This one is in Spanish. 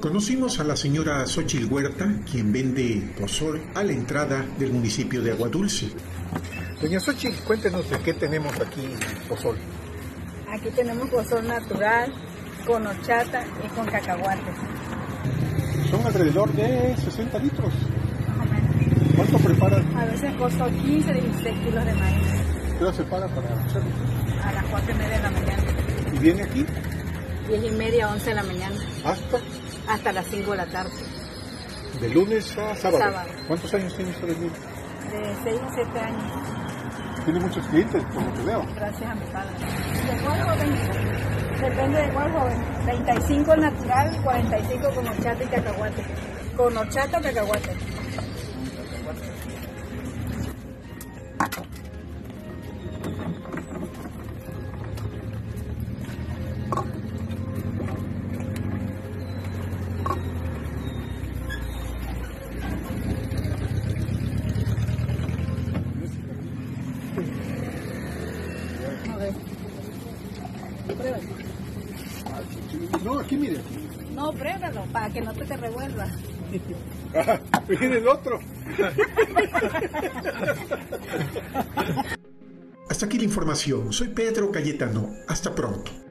Conocimos a la señora Xochil Huerta, quien vende pozol a la entrada del municipio de Aguadulce. Doña Xochitl, cuéntenos de qué tenemos aquí pozol. Aquí tenemos pozol natural, con horchata y con cacahuate. Son alrededor de 60 litros. Más o menos. ¿Cuánto preparan? A veces costó 15, 16 kilos de maíz ¿Qué hora se para para hacerlo? a las 4 y media de la mañana. ¿Y viene aquí 10 y media, 11 de la mañana, hasta hasta las 5 de la tarde. de lunes a sábado? Sábado. ¿Cuántos años tiene usted de De 6 a 7 años, Tiene muchos clientes, por lo que veo. gracias a mi padre. ¿De cuál joven? Depende de cuál joven. 35 natural, 45 con horchata y cacahuate. Con horchata o cacahuate. No, aquí mire. No, pruébalo para que no te, te revuelva. Viene el otro. Hasta aquí la información. Soy Pedro Cayetano. Hasta pronto.